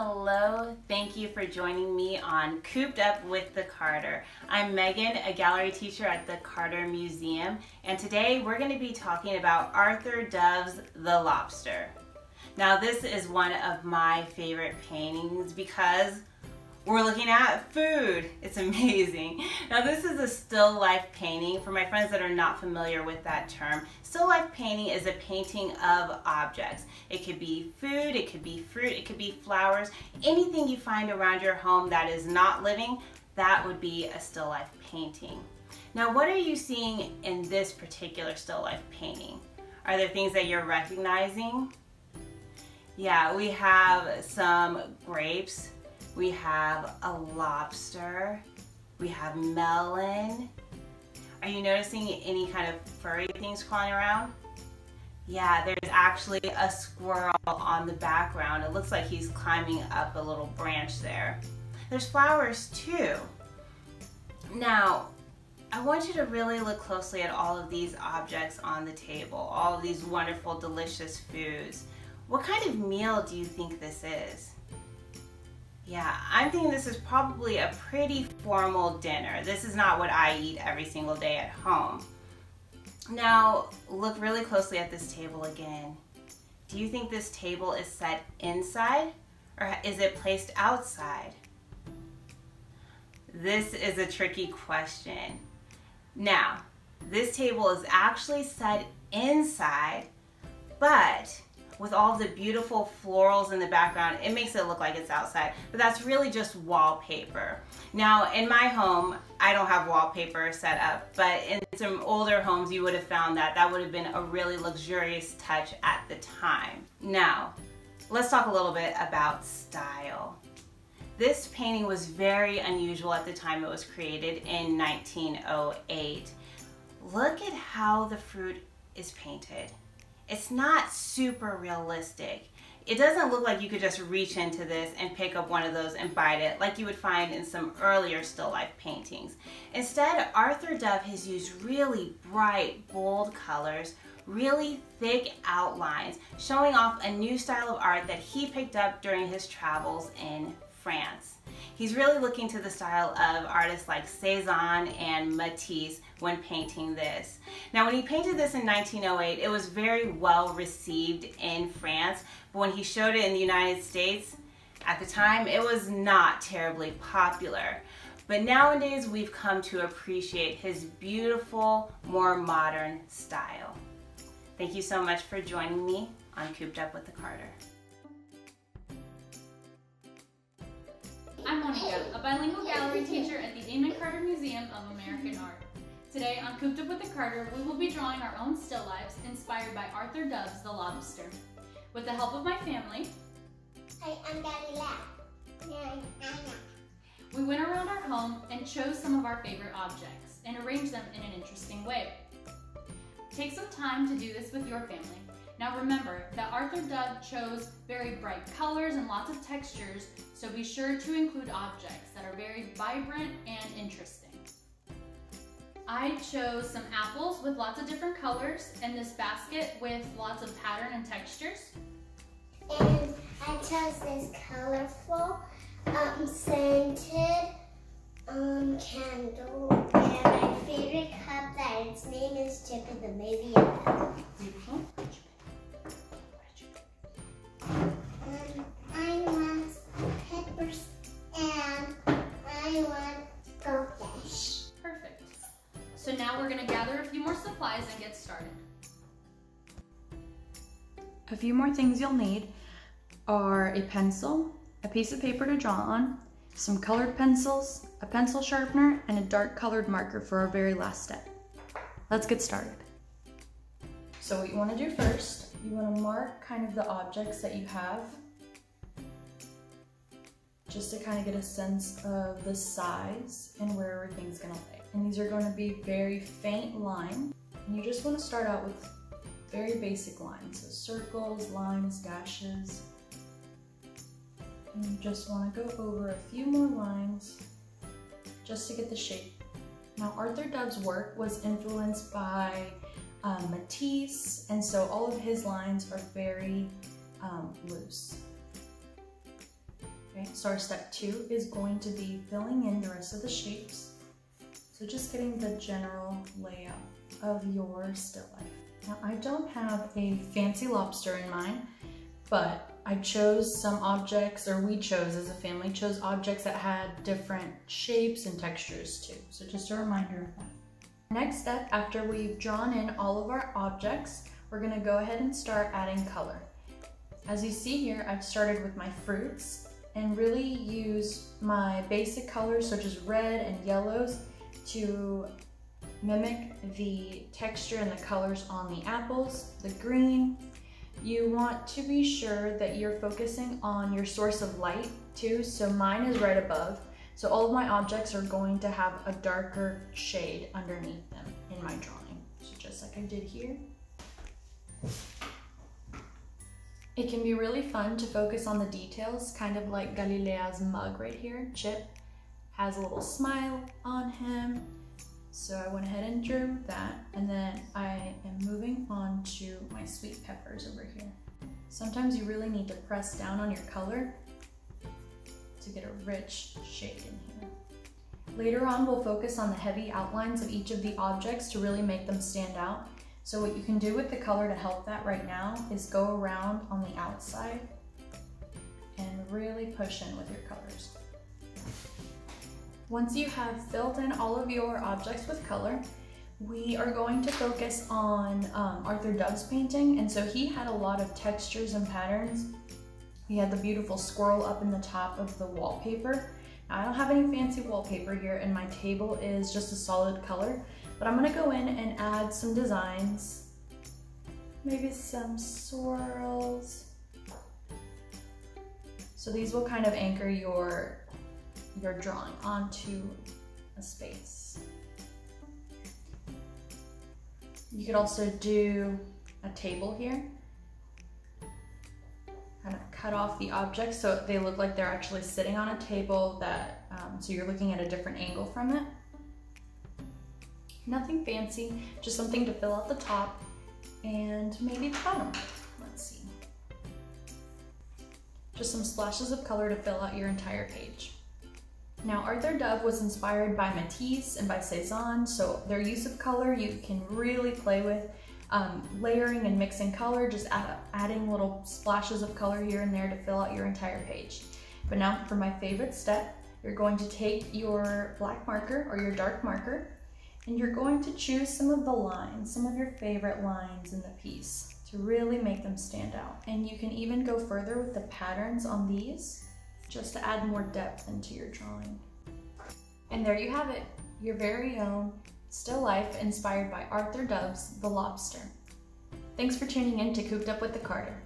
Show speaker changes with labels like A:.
A: Hello, thank you for joining me on Cooped Up with the Carter. I'm Megan, a gallery teacher at the Carter Museum, and today we're going to be talking about Arthur Dove's The Lobster. Now this is one of my favorite paintings because we're looking at food. It's amazing. Now this is a still life painting. For my friends that are not familiar with that term, still life painting is a painting of objects. It could be food, it could be fruit, it could be flowers, anything you find around your home that is not living, that would be a still life painting. Now what are you seeing in this particular still life painting? Are there things that you're recognizing? Yeah, we have some grapes, we have a lobster. We have melon. Are you noticing any kind of furry things crawling around? Yeah, there's actually a squirrel on the background. It looks like he's climbing up a little branch there. There's flowers too. Now, I want you to really look closely at all of these objects on the table, all of these wonderful, delicious foods. What kind of meal do you think this is? Yeah, I'm thinking this is probably a pretty formal dinner. This is not what I eat every single day at home. Now, look really closely at this table again. Do you think this table is set inside or is it placed outside? This is a tricky question. Now, this table is actually set inside, but with all the beautiful florals in the background, it makes it look like it's outside, but that's really just wallpaper. Now, in my home, I don't have wallpaper set up, but in some older homes, you would have found that that would have been a really luxurious touch at the time. Now, let's talk a little bit about style. This painting was very unusual at the time it was created in 1908. Look at how the fruit is painted it's not super realistic. It doesn't look like you could just reach into this and pick up one of those and bite it like you would find in some earlier still life paintings. Instead, Arthur Dove has used really bright, bold colors, really thick outlines, showing off a new style of art that he picked up during his travels in France. He's really looking to the style of artists like Cezanne and Matisse when painting this. Now when he painted this in 1908, it was very well received in France, but when he showed it in the United States, at the time, it was not terribly popular. But nowadays, we've come to appreciate his beautiful, more modern style. Thank you so much for joining me on Cooped Up with the Carter.
B: I'm Monica, a bilingual gallery teacher at the Amon Carter Museum of American Art. Today on Cooped Up with the Carter, we will be drawing our own still lifes inspired by Arthur Dove's The Lobster. With the help of my family,
C: Hi, I'm Gabriela.
B: we went around our home and chose some of our favorite objects and arranged them in an interesting way. Take some time to do this with your family now remember that Arthur Dove chose very bright colors and lots of textures, so be sure to include objects that are very vibrant and interesting. I chose some apples with lots of different colors and this basket with lots of pattern and textures.
C: And I chose this colorful, um, scented um, candle and my favorite cup that its name is Chip the Baby Beautiful.
B: A few more
D: things you'll need are a pencil, a piece of paper to draw on, some colored pencils, a pencil sharpener, and a dark colored marker for our very last step. Let's get started. So what you wanna do first you want to mark kind of the objects that you have just to kind of get a sense of the size and where everything's to lay. And these are going to be very faint lines. And you just want to start out with very basic lines, so circles, lines, dashes. And you just want to go over a few more lines just to get the shape. Now Arthur Dove's work was influenced by um, Matisse, and so all of his lines are very um, loose. Okay, so our step two is going to be filling in the rest of the shapes. So just getting the general layout of your still life. Now I don't have a fancy lobster in mind, but I chose some objects, or we chose as a family, chose objects that had different shapes and textures too. So just a reminder of that. Next step, after we've drawn in all of our objects, we're gonna go ahead and start adding color. As you see here, I've started with my fruits and really use my basic colors such as red and yellows to mimic the texture and the colors on the apples, the green. You want to be sure that you're focusing on your source of light too. So mine is right above. So all of my objects are going to have a darker shade underneath them in my drawing. So just like I did here. It can be really fun to focus on the details, kind of like Galilea's mug right here. Chip has a little smile on him. So I went ahead and drew that, and then I am moving on to my sweet peppers over here. Sometimes you really need to press down on your color to get a rich shade in here. Later on, we'll focus on the heavy outlines of each of the objects to really make them stand out. So what you can do with the color to help that right now is go around on the outside and really push in with your colors. Once you have filled in all of your objects with color, we are going to focus on um, Arthur Dove's painting. And so he had a lot of textures and patterns. He had the beautiful squirrel up in the top of the wallpaper. Now, I don't have any fancy wallpaper here and my table is just a solid color, but I'm gonna go in and add some designs. Maybe some swirls. So these will kind of anchor your your drawing onto a space. You could also do a table here. Kind of cut off the objects so they look like they're actually sitting on a table that, um, so you're looking at a different angle from it. Nothing fancy, just something to fill out the top and maybe the bottom. Let's see. Just some splashes of color to fill out your entire page. Now, Arthur Dove was inspired by Matisse and by Cezanne, so their use of color you can really play with. Um, layering and mixing color, just add, adding little splashes of color here and there to fill out your entire page. But now for my favorite step, you're going to take your black marker or your dark marker and you're going to choose some of the lines, some of your favorite lines in the piece to really make them stand out. And you can even go further with the patterns on these just to add more depth into your drawing. And there you have it, your very own still life inspired by Arthur Dove's The Lobster. Thanks for tuning in to Cooped Up with the Carter.